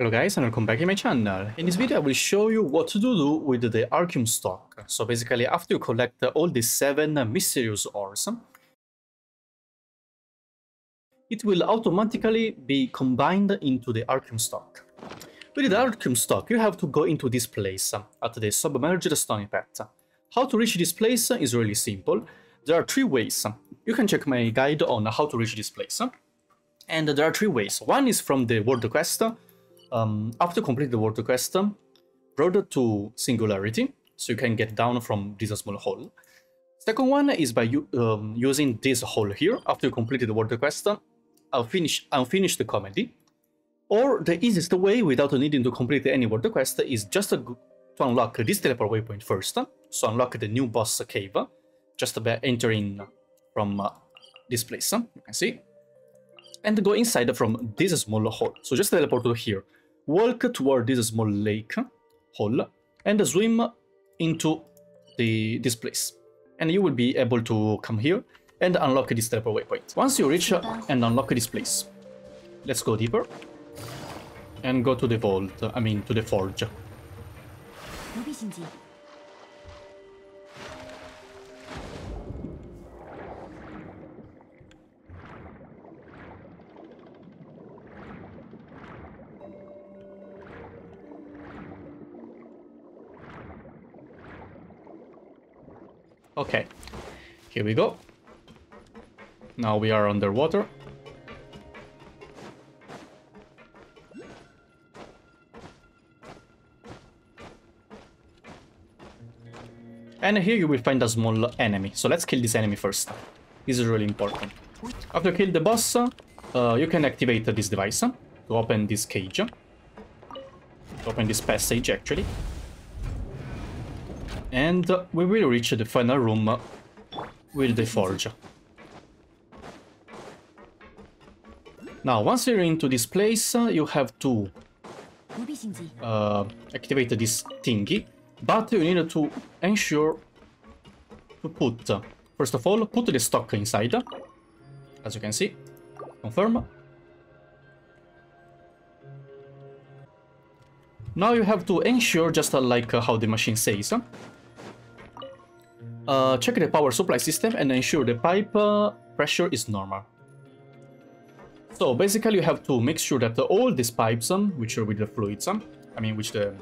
Hello guys and welcome back to my channel. In this video I will show you what to do with the Arkhium stock. So basically after you collect all the 7 mysterious ores, it will automatically be combined into the Arkhium stock. With the Arkhium stock you have to go into this place uh, at the submerged stony pet. How to reach this place is really simple. There are three ways. You can check my guide on how to reach this place. And there are three ways. One is from the world quest, um, after complete the world quest, brought to Singularity, so you can get down from this small hole. Second one is by um, using this hole here, after you completed the world quest, I'll finish, unfinish the comedy. Or the easiest way, without needing to complete any world quest, is just to unlock this teleport waypoint first, so unlock the new boss cave, just by entering from uh, this place, you can see, and go inside from this small hole. So just teleport to here walk toward this small lake hole and swim into the this place. And you will be able to come here and unlock this teleport waypoint. Once you reach and unlock this place, let's go deeper and go to the vault, I mean to the forge. Okay, here we go. Now we are underwater. And here you will find a small enemy. So let's kill this enemy first. This is really important. After kill the boss, uh, you can activate this device to open this cage. To open this passage, actually and we will reach the final room with the forge. Now, once you're into this place, you have to uh, activate this thingy, but you need to ensure to put, first of all, put the stock inside, as you can see, confirm. Now you have to ensure, just like how the machine says, uh, check the power supply system and ensure the pipe uh, pressure is normal. So basically you have to make sure that all these pipes, um, which are with the fluids, um, I mean which the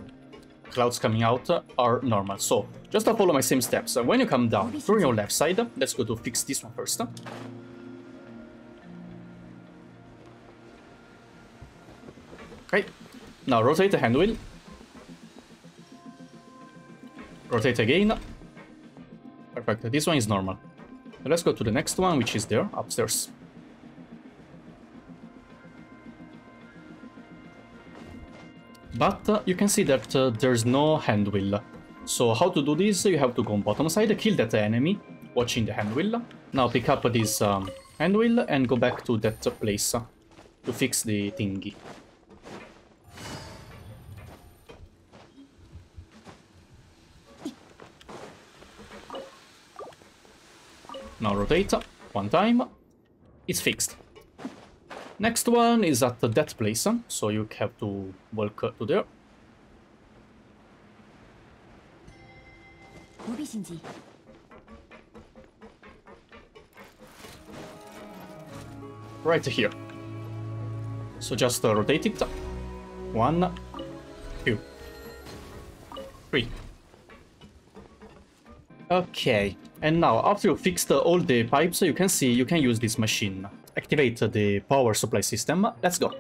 clouds coming out, uh, are normal. So just follow my same steps. Uh, when you come down, turn your left side, let's go to fix this one first. Okay, now rotate the hand wheel. Rotate again. Perfect. This one is normal. Let's go to the next one, which is there, upstairs. But uh, you can see that uh, there's no hand wheel. So how to do this? You have to go on bottom side, kill that enemy, watching the hand wheel. Now pick up this um, hand wheel and go back to that place to fix the thingy. Now rotate one time. It's fixed. Next one is at that place, so you have to walk to there. Right here. So just uh, rotate it. One, two, three. Okay, and now after you fixed all the pipes, you can see you can use this machine. Activate the power supply system. Let's go.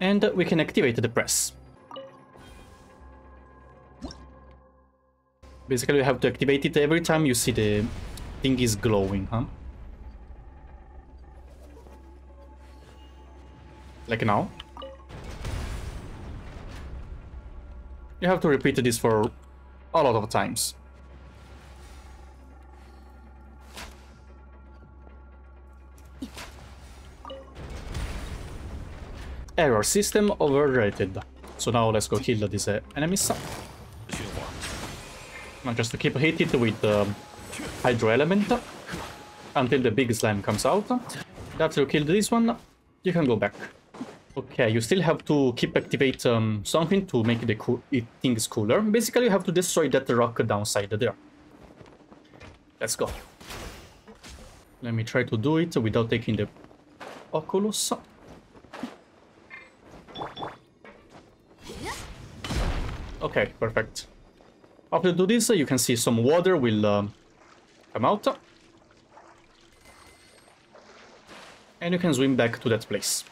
And we can activate the press. Basically, you have to activate it every time you see the thing is glowing, huh? Like now. You have to repeat this for a lot of times. Error system overrated. So now let's go kill this uh, enemies. Now just to keep hitting it with the Hydro Element until the big slime comes out. After you kill this one, you can go back. Okay, you still have to keep activate um, something to make the co things cooler. Basically, you have to destroy that rock downside there. Let's go. Let me try to do it without taking the Oculus. Okay, perfect. After you do this, you can see some water will um, come out. And you can swim back to that place.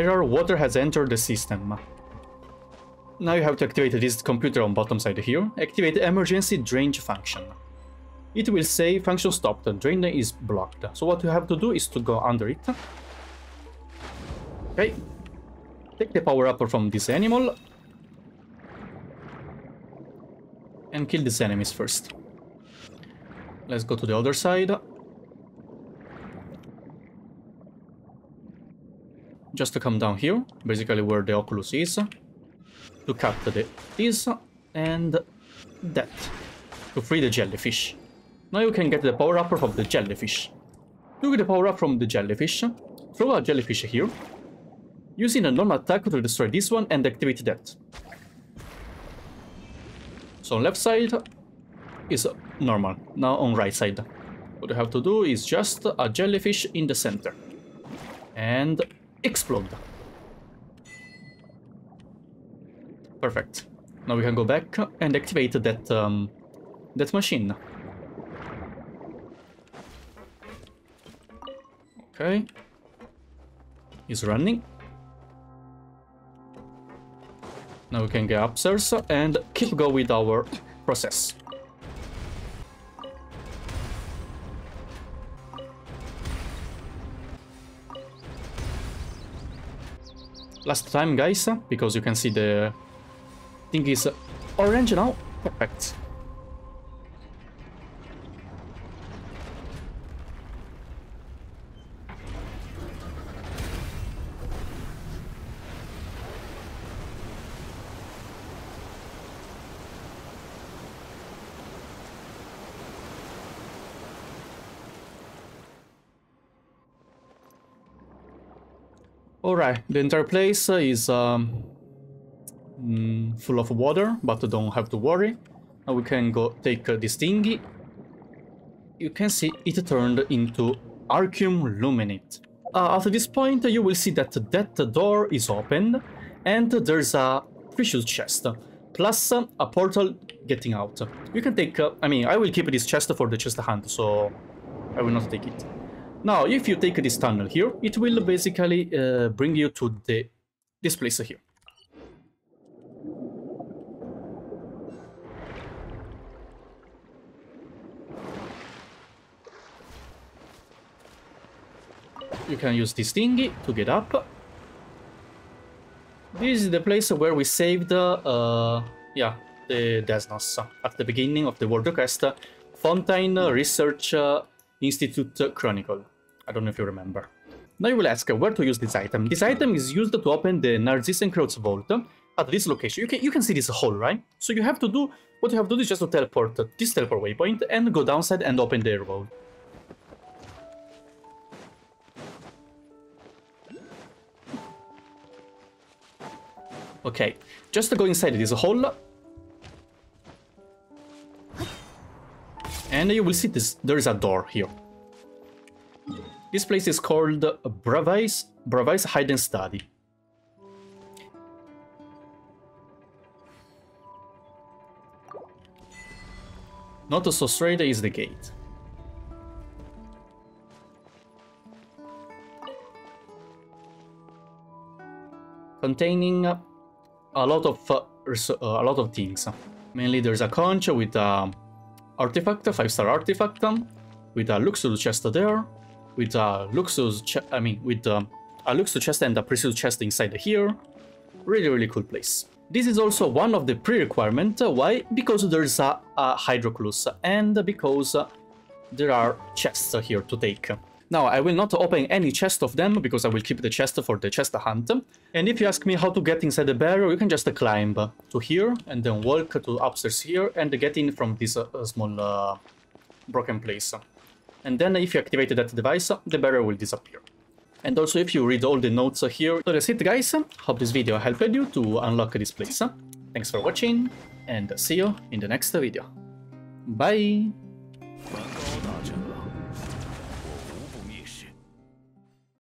Error, water has entered the system. Now you have to activate this computer on bottom side here. Activate emergency drain function. It will say function stopped, drain is blocked. So what you have to do is to go under it. Okay. Take the power up from this animal. And kill these enemies first. Let's go to the other side. Just to come down here, basically where the Oculus is, to cut the this and that, to free the jellyfish. Now you can get the power up from the jellyfish. To get the power up from the jellyfish, throw a jellyfish here, using a normal attack to destroy this one and activate that. So on left side is normal, now on right side. What you have to do is just a jellyfish in the center. And explode. Perfect. Now we can go back and activate that um, that machine. Okay. He's running. Now we can get upstairs and keep going with our process. Last time, guys, because you can see the thing is uh, orange now. Perfect. Alright, the entire place is um, mm, full of water, but don't have to worry. Now we can go take uh, this thingy. You can see it turned into Arkhium Lumenite. Uh, at this point, you will see that that door is opened, and there's a precious chest, plus a portal getting out. You can take, uh, I mean, I will keep this chest for the chest hunt, so I will not take it. Now, if you take this tunnel here, it will basically uh, bring you to the this place here. You can use this thingy to get up. This is the place where we saved, uh, yeah, the Desnos at the beginning of the World Quest. Fontaine Research Institute Chronicle. I don't know if you remember. Now you will ask uh, where to use this item. This item is used to open the Narzissenkreuz vault uh, at this location. You can, you can see this hole, right? So you have to do, what you have to do is just to teleport this teleport waypoint and go downside and open the vault. Okay, just to go inside this hole. And you will see this, there is a door here. This place is called Bravais, Bravais Hidden Study. Not so straight is the gate. Containing a lot of uh, a lot of things. Mainly there's a conch with a artifact, five star artifact, with a luxury chest there, with a Luxus, chest, I mean, with um, a Luxus chest and a Precious chest inside here. Really, really cool place. This is also one of the pre-requirement. Why? Because there's a, a Hydroculus and because there are chests here to take. Now, I will not open any chest of them because I will keep the chest for the chest hunt. And if you ask me how to get inside the barrel, you can just climb to here and then walk to upstairs here and get in from this uh, small uh, broken place. And then if you activate that device, the barrel will disappear. And also if you read all the notes here. So that's it guys, hope this video helped you to unlock this place. Thanks for watching and see you in the next video. Bye!